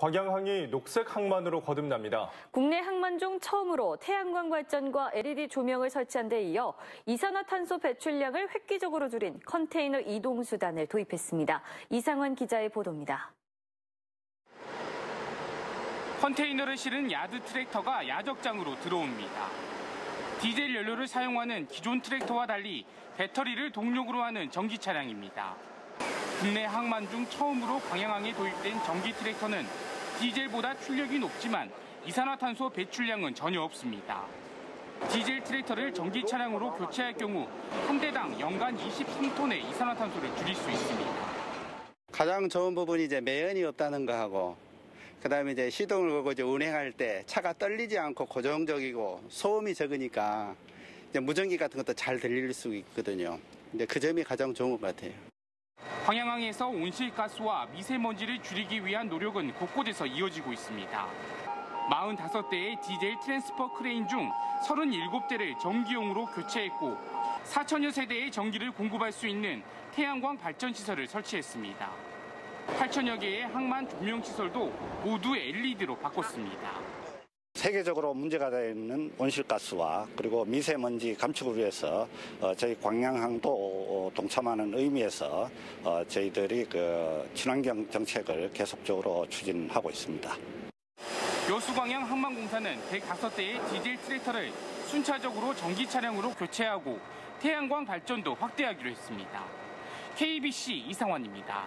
광양항이 녹색 항만으로 거듭납니다. 국내 항만 중 처음으로 태양광 발전과 LED 조명을 설치한 데 이어 이산화탄소 배출량을 획기적으로 줄인 컨테이너 이동 수단을 도입했습니다. 이상원 기자의 보도입니다. 컨테이너를 실은 야드 트랙터가 야적장으로 들어옵니다. 디젤 연료를 사용하는 기존 트랙터와 달리 배터리를 동력으로 하는 전기 차량입니다. 국내 항만 중 처음으로 광양항에 도입된 전기 트랙터는 디젤보다 출력이 높지만 이산화탄소 배출량은 전혀 없습니다. 디젤 트랙터를 전기 차량으로 교체할 경우 한 대당 연간 23톤의 이산화탄소를 줄일 수 있습니다. 가장 좋은 부분이 이제 매연이 없다는 거하고 그다음에 이제 시동을 걸고 이제 운행할 때 차가 떨리지 않고 고정적이고 소음이 적으니까 이제 무전기 같은 것도 잘 들릴 수 있거든요. 근데 그 점이 가장 좋은 것 같아요. 광양항에서 온실가스와 미세먼지를 줄이기 위한 노력은 곳곳에서 이어지고 있습니다. 45대의 디젤 transfer 크레인 중 37대를 전기용으로 교체했고 4천여 세대의 전기를 공급할 수 있는 태양광 발전 시설을 설치했습니다. 8천여 개의 항만 조명 시설도 모두 LED로 바꿨습니다. 세계적으로 문제가 되는 온실가스와 그리고 미세먼지 감축을 위해서 어, 저희 광양항도 어, 동참하는 의미에서 어, 저희들이 그 친환경 정책을 계속적으로 추진하고 있습니다. 여수광양 항만공사는 105대의 디젤 트랙터를 순차적으로 전기 차량으로 교체하고 태양광 발전도 확대하기로 했습니다. KBC 이상환입니다.